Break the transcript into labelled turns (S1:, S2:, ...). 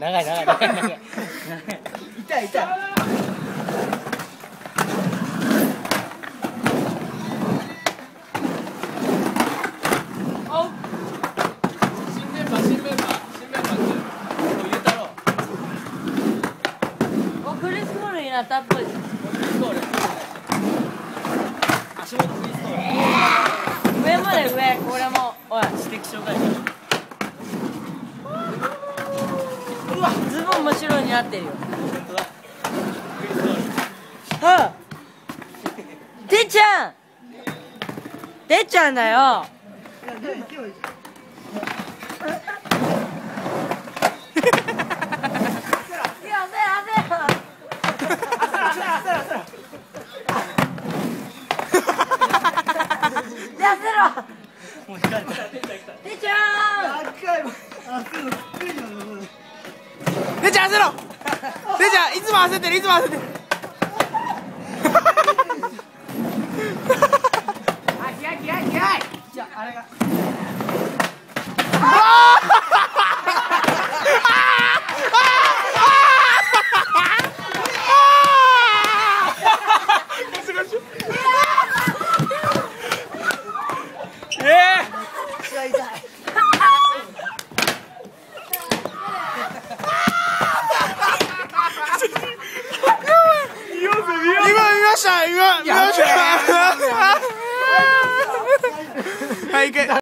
S1: 長い長い長い長い。
S2: 痛い痛い。
S3: 上まで上これも。おい。
S1: 知的障害者
S3: になってるよ。はあてっちゃん。てっちゃんだよ。ちゃん
S2: 赤いあすぐクイズの部分
S4: 姉ちゃん焦ろ。姉ちゃんいつも焦ってるいつも焦ってる。
S2: じゃああれが
S4: え
S2: 痛い痛い
S4: 今見ました今見ましたはい一回